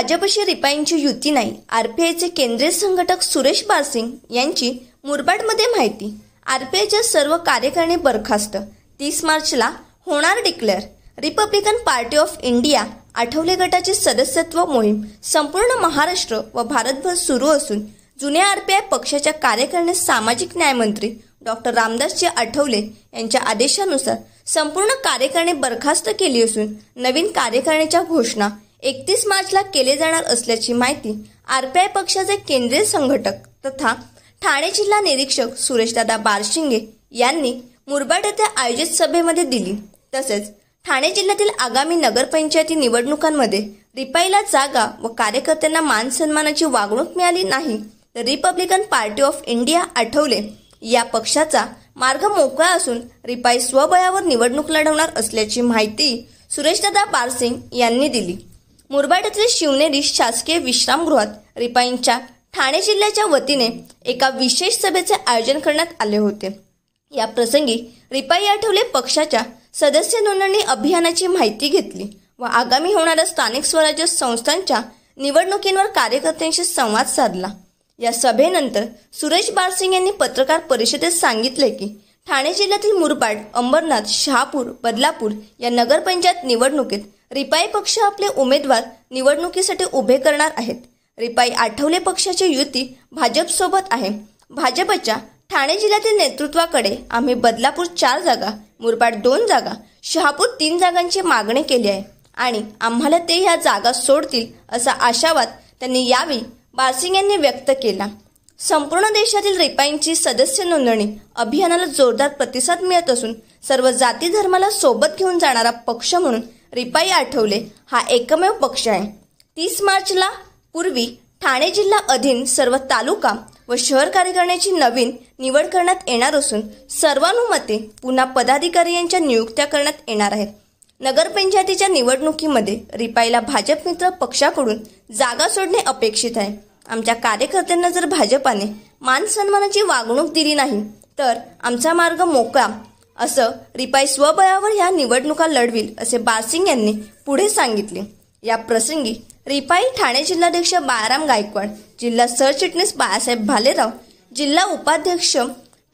भाजपशी रिपाईंची युती नाही आरपीआयचे केंद्रीय संघटक सुरेश बारसिंग यांची मुरबाडमध्ये माहिती. आरपीआयच्या सर्व कार्यकारिणी बरखास्त. तीस मार्चला होणार declare. Republican Party of India Athawale गटाचे सदस्यत्व मोहीम संपूर्ण महाराष्ट्र व भारतभर सुरू असून जुन्या आरपीआय पक्षाच्या कार्यकारिणी सामाजिक न्यायमंत्री डॉक्टर रामदासजी आठवले यांच्या आदेशानुसार संपूर्ण कार्यकारिणी बरखास्त केली असून नवीन कार्यकारिणीच्या घोषणा एकतीस मार्चला केले जाणार असल्याची माहिती आरपीआय पक्षाचे केंद्रीय संघटक तथा ठाणे जिल्हा निरीक्षक सुरेशदादा बारशिंगे यांनी मुरबाड येथे आयोजित सभेमध्ये दिली. तसेच ठाणे जिल्ह्यातील आगामी नगरपंचायती निवडणुकांमध्ये रिपाईला जागा व कार्यकर्त्यांना मानसन्मानाची वागणूक मिळाली नाही तर Republican Party of India Athawale. या पक्षाचा मार्ग मोकळा असून रिपाई स्वबळावर निवडणूक लढवणार असल्याची माहिती सुरेशदादा बारसिंग यांनी दिली. मुरबाड शिवनेरी शासकीय विश्रामगृहात रिपाईंच्या ठाणे जिल्ह्याच्या वतीने एका विशेष सभेचे आयोजन करण्यात आले होते. या प्रसंगी रिपाई आठवले पक्षाच्या सदस्य नोंदणी अभियानाची माहिती घेतली व आगामी होणाऱ्या स्थानिक स्वराज्य संस्थांच्या निवडणुकींवर कार्यकर्त्यांशी संवाद साधला. या सभेनंतर सुरेश बारसिंग यांनी पत्रकार परिषदेत सांगितले की ठाणे जिल्ह्यातील मुरबाड अंबरनाथ शहापूर बदलापूर या नगरपंचायत निवडणुकीत रिपाई पक्ष आपले उमेदवार निवडणुकीसाठी उभे करणार आहेत. रिपाई आठवले पक्षाची युती भाजपसोबत आहे. भाजपच्या ठाणे जिल्ह्यातील नेतृत्वाकडे आम्ही बदलापूर चार जागा मुरबाड दोन जागा शहापूर तीन जागांची मागणी केली आहे. आणि आम्हाला ते ह्या जागा सोडतील असा आशावाद त्यांनी यावेळी बारसिंग यांनी व्यक्त केला. संपूर्ण देशातील रिपाईंची सदस्य नोंदणी अभियानाला जोरदार प्रतिसाद मिळत असून सर्व जाती धर्माला सोबत घेऊन जाणारा पक्ष म्हणून रिपाई आठवले. हा एकमेव पक्ष आहे. तीस मार्चला पूर्वी ठाणे जिल्हा अधीन सर्व तालुका व शहर कार्यकारिणीची नवीन निवड करण्यात येणार असून सर्वानुमते पुन्हा पदाधिकारी यांच्या नियुक्त्या करण्यात येणार आहेत. नगरपंचायतीच्या निवडणुकीमध्ये रिपाईला भाजप मित्र पक्षाकडून जागा सोडणे अपेक्षित आहे. आमच्या कार्यकर्त्यांना जर भाजपाने मान सन्मानाची वागणूक दिली नाही तर आमचा मार्ग मोकळा असं रिपाई स्वबळावर ह्या निवडणुका लढविल असे बारसिंग यांनी पुढे सांगितले. या प्रसंगी रिपाई ठाणे जिल्हाध्यक्ष बाळाराम गायकवाड जिल्हा सरचिटणीस बाळासाहेब भालेराव जिल्हा उपाध्यक्ष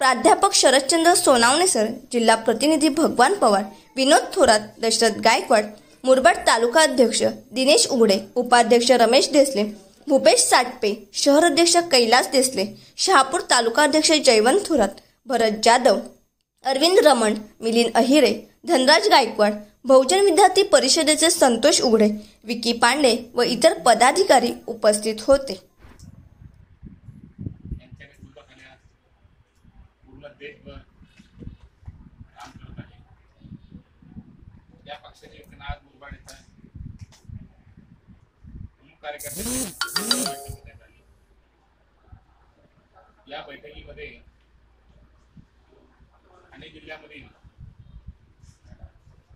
प्राध्यापक शरदचंद्र सोनावणे सर जिल्हा प्रतिनिधी भगवान पवार विनोद थोरात दशरथ गायकवाड मुरबाड तालुका अध्यक्ष दिनेश उघडे उपाध्यक्ष रमेश देसले भूपेश साटपे शहर अध्यक्ष कैलास देसले शहापूर तालुका अध्यक्ष जयवंत थोरात भरत जाधव अरविंद रमण मिलिंद अहिरे धनराज गायकवाड बहुजन विद्यार्थी परिषदेचे संतोष उघडे विकी पांडे व इतर पदाधिकारी उपस्थित होते. या बैठकीमध्ये जिल्ह्यामधील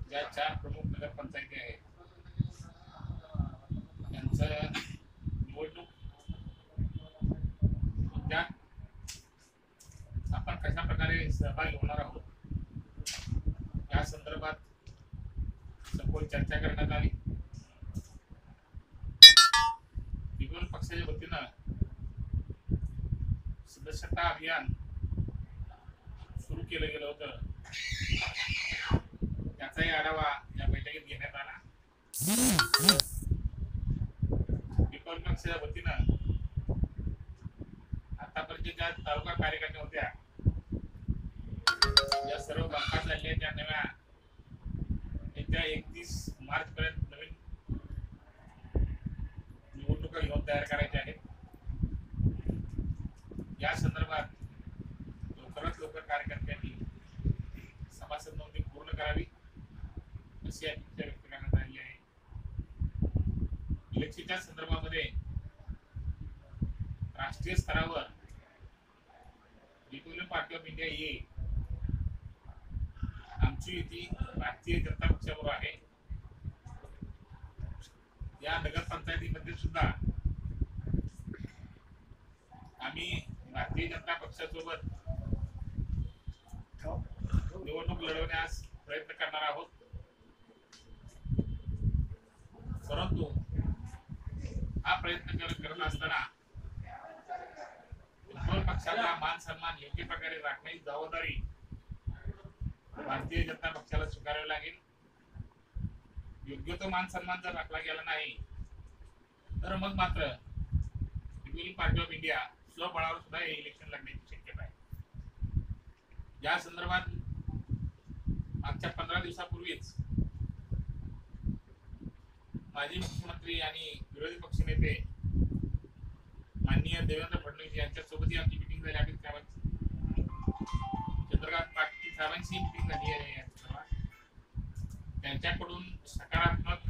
ज्या चार प्रमुख नगरपंचायती आहेत त्यांचं निवडणूक त्यात आपण कशा प्रकारे सहभागी होणार आहोत या संदर्भात सखोल चर्चा करण्यात आली. विरोधी पक्षाच्या वतीनं सदस्यता अभियान केलं गेलं होतं. त्याचाही आढावा या बैठकीत घेण्यात आला. विकल पक्षाच्या वतीनं आतापर्यंत ज्या तालुका कार्यकर्त्या होत्या या सर्व बरखास्त झालेल्या त्या नव्या येत्या एकतीस मार्च पर्यंत नवीन निवडणुका घेऊन तयार करायच्या आहेत. या संदर्भात लवकरात लवकर कार्यकर्त्यांनी सभासद नोंदणी पूर्ण करावी. अशी अपेक्षा व्यक्त करण्यात आली आहे. इलेक्शनच्या संदर्भामध्ये राष्ट्रीय स्तरावर रिपब्लिकन पार्टी ऑफ इंडिया ही आमची युती भारतीय जनता पक्षाबरोबर आहे. या नगरपंचायतीमध्ये सुद्धा आम्ही भारतीय जनता पक्षासोबत निवडणूक लढवण्यास प्रयत्न करणार आहोत. परंतु हा प्रयत्न करत असताना दोन पक्षाला मान सन्मान योग्य प्रकारे राखण्याची जबाबदारी भारतीय जनता पक्षाला स्वीकारावी लागेल. योग्य तो मान सन्मान जर राखला गेला नाही तर मग मात्र रिपब्लिक पार्टी ऑफ इंडिया स्वबळावर सुद्धा हे इलेक्शन लढण्याची शक्यता आहे. या संदर्भात मागच्या पंधरा दिवसापूर्वीच माजी मुख्यमंत्री आणि विरोधी पक्षनेते माननीय देवेंद्र फडणवीस यांच्यासोबतही आमची मिटिंग झाली. अमित सावंत चंद्रकांत पाटील साहेबांची मिटिंग झाली आहे त्यांच्याकडून सकारात्मक